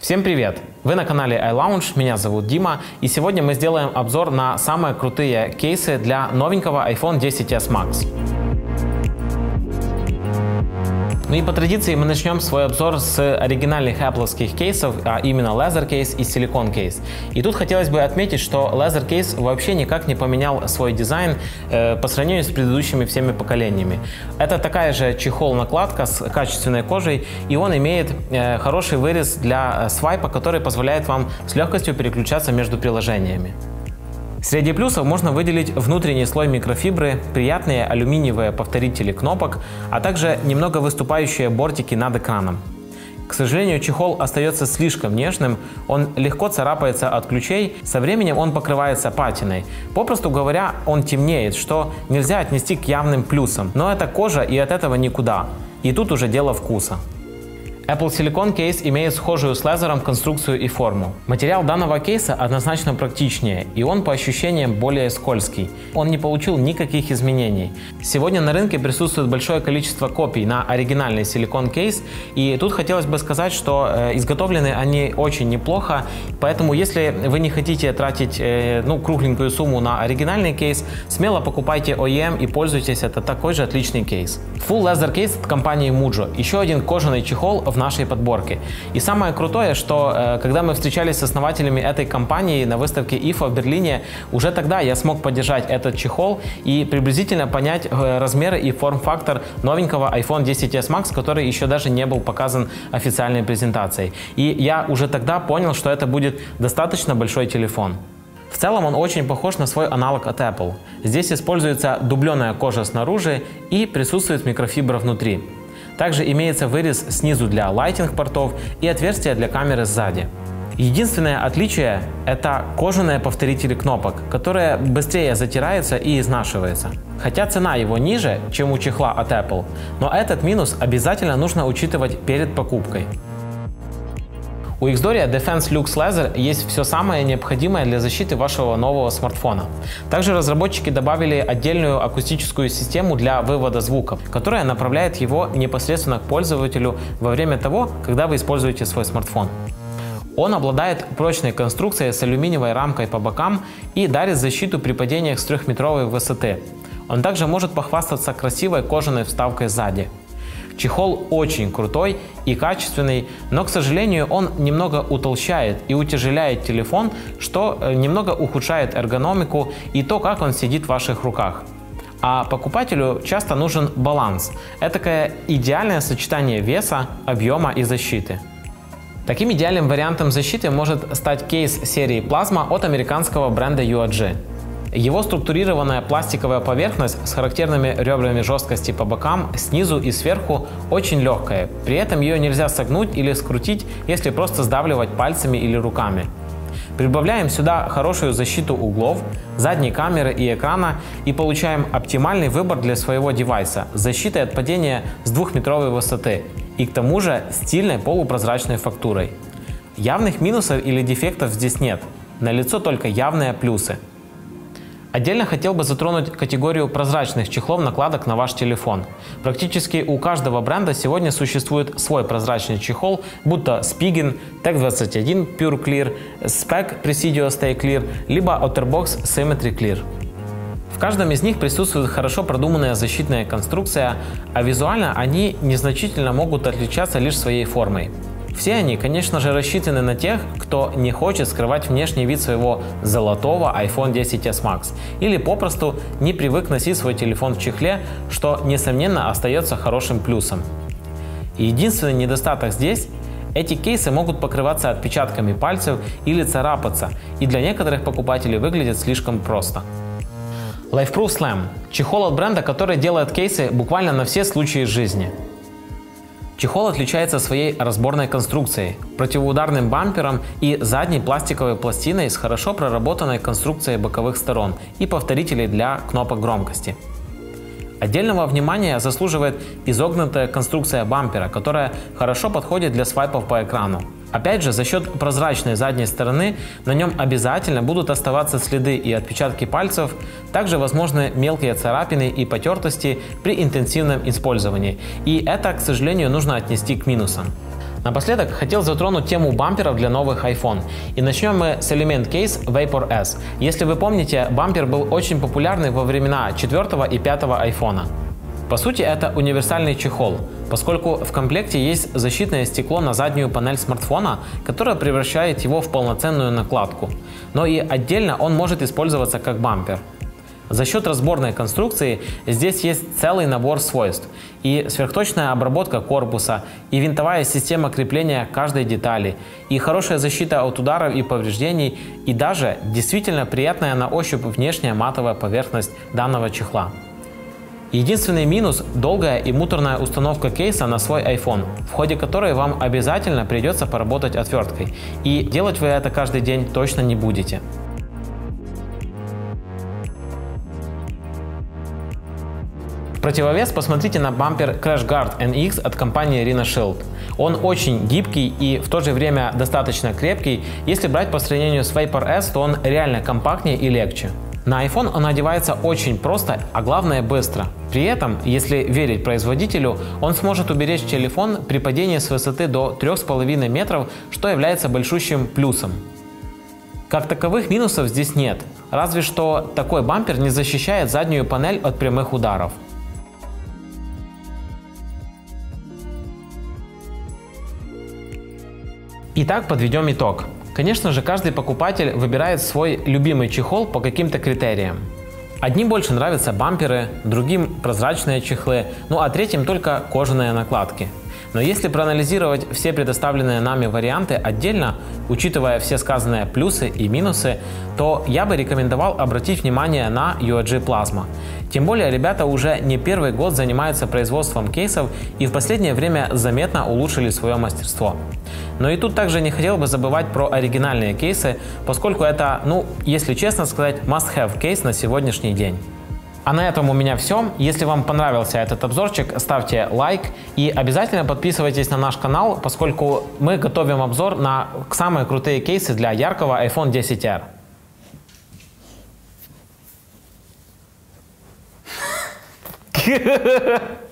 Всем привет! Вы на канале iLounge, меня зовут Дима, и сегодня мы сделаем обзор на самые крутые кейсы для новенького iPhone 10s Max. Ну и по традиции мы начнем свой обзор с оригинальных Apple кейсов, а именно Laser Case и Silicon Case. И тут хотелось бы отметить, что Laser Case вообще никак не поменял свой дизайн э, по сравнению с предыдущими всеми поколениями. Это такая же чехол-накладка с качественной кожей, и он имеет э, хороший вырез для свайпа, который позволяет вам с легкостью переключаться между приложениями. Среди плюсов можно выделить внутренний слой микрофибры, приятные алюминиевые повторители кнопок, а также немного выступающие бортики над экраном. К сожалению, чехол остается слишком нежным, он легко царапается от ключей, со временем он покрывается патиной. Попросту говоря, он темнеет, что нельзя отнести к явным плюсам, но это кожа и от этого никуда. И тут уже дело вкуса. Apple Silicon кейс имеет схожую с лазером конструкцию и форму. Материал данного кейса однозначно практичнее, и он по ощущениям более скользкий. Он не получил никаких изменений. Сегодня на рынке присутствует большое количество копий на оригинальный Silicon кейс, и тут хотелось бы сказать, что э, изготовлены они очень неплохо, поэтому если вы не хотите тратить э, ну, кругленькую сумму на оригинальный кейс, смело покупайте OEM и пользуйтесь, это такой же отличный кейс. Full Leather кейс от компании Mujo. Еще один кожаный чехол в нашей подборке. И самое крутое, что э, когда мы встречались с основателями этой компании на выставке IFA в Берлине, уже тогда я смог поддержать этот чехол и приблизительно понять э, размеры и форм-фактор новенького iPhone 10s Max, который еще даже не был показан официальной презентацией. И я уже тогда понял, что это будет достаточно большой телефон. В целом он очень похож на свой аналог от Apple. Здесь используется дубленая кожа снаружи и присутствует микрофибра внутри. Также имеется вырез снизу для лайтинг портов и отверстие для камеры сзади. Единственное отличие – это кожаные повторители кнопок, которые быстрее затираются и изнашиваются. Хотя цена его ниже, чем у чехла от Apple, но этот минус обязательно нужно учитывать перед покупкой. У Xdoria Defense Lux Laser есть все самое необходимое для защиты вашего нового смартфона. Также разработчики добавили отдельную акустическую систему для вывода звука, которая направляет его непосредственно к пользователю во время того, когда вы используете свой смартфон. Он обладает прочной конструкцией с алюминиевой рамкой по бокам и дарит защиту при падениях с трехметровой высоты. Он также может похвастаться красивой кожаной вставкой сзади. Чехол очень крутой и качественный, но, к сожалению, он немного утолщает и утяжеляет телефон, что э, немного ухудшает эргономику и то, как он сидит в ваших руках. А покупателю часто нужен баланс. Это идеальное сочетание веса, объема и защиты. Таким идеальным вариантом защиты может стать кейс серии Plasma от американского бренда UAG. Его структурированная пластиковая поверхность с характерными ребрами жесткости по бокам, снизу и сверху очень легкая. При этом ее нельзя согнуть или скрутить, если просто сдавливать пальцами или руками. Прибавляем сюда хорошую защиту углов, задней камеры и экрана и получаем оптимальный выбор для своего девайса с защитой от падения с двухметровой высоты и к тому же стильной полупрозрачной фактурой. Явных минусов или дефектов здесь нет, налицо только явные плюсы – Отдельно хотел бы затронуть категорию прозрачных чехлов накладок на ваш телефон. Практически у каждого бренда сегодня существует свой прозрачный чехол, будто Spigen, Tech21 Pure Clear, Spec Presidio Stay Clear, либо Otterbox Symmetry Clear. В каждом из них присутствует хорошо продуманная защитная конструкция, а визуально они незначительно могут отличаться лишь своей формой. Все они, конечно же, рассчитаны на тех, кто не хочет скрывать внешний вид своего золотого iPhone 10s Max или попросту не привык носить свой телефон в чехле, что, несомненно, остается хорошим плюсом. единственный недостаток здесь эти кейсы могут покрываться отпечатками пальцев или царапаться, и для некоторых покупателей выглядят слишком просто. LifeProof Slam – чехол от бренда, который делает кейсы буквально на все случаи жизни – Чехол отличается своей разборной конструкцией, противоударным бампером и задней пластиковой пластиной с хорошо проработанной конструкцией боковых сторон и повторителей для кнопок громкости. Отдельного внимания заслуживает изогнутая конструкция бампера, которая хорошо подходит для свайпов по экрану. Опять же, за счет прозрачной задней стороны на нем обязательно будут оставаться следы и отпечатки пальцев, также возможны мелкие царапины и потертости при интенсивном использовании. И это, к сожалению, нужно отнести к минусам. Напоследок хотел затронуть тему бамперов для новых iPhone. И начнем мы с элемент кейс Vapor S. Если вы помните, бампер был очень популярный во времена 4 и 5 iPhone. По сути, это универсальный чехол, поскольку в комплекте есть защитное стекло на заднюю панель смартфона, которое превращает его в полноценную накладку. Но и отдельно он может использоваться как бампер. За счет разборной конструкции здесь есть целый набор свойств. И сверхточная обработка корпуса, и винтовая система крепления каждой детали, и хорошая защита от ударов и повреждений, и даже действительно приятная на ощупь внешняя матовая поверхность данного чехла. Единственный минус – долгая и муторная установка кейса на свой iPhone, в ходе которой вам обязательно придется поработать отверткой. И делать вы это каждый день точно не будете. В противовес посмотрите на бампер Crash Guard NX от компании Rina Shield. Он очень гибкий и в то же время достаточно крепкий. Если брать по сравнению с Vapor S, то он реально компактнее и легче. На iPhone он одевается очень просто, а главное быстро. При этом, если верить производителю, он сможет уберечь телефон при падении с высоты до 3,5 метров, что является большущим плюсом. Как таковых минусов здесь нет, разве что такой бампер не защищает заднюю панель от прямых ударов. Итак, подведем итог. Конечно же, каждый покупатель выбирает свой любимый чехол по каким-то критериям. Одним больше нравятся бамперы, другим прозрачные чехлы, ну а третьим только кожаные накладки – но если проанализировать все предоставленные нами варианты отдельно, учитывая все сказанные плюсы и минусы, то я бы рекомендовал обратить внимание на UAG Plasma. Тем более ребята уже не первый год занимаются производством кейсов и в последнее время заметно улучшили свое мастерство. Но и тут также не хотел бы забывать про оригинальные кейсы, поскольку это, ну, если честно сказать, must-have кейс на сегодняшний день. А на этом у меня все. Если вам понравился этот обзорчик, ставьте лайк и обязательно подписывайтесь на наш канал, поскольку мы готовим обзор на самые крутые кейсы для яркого iPhone 10R.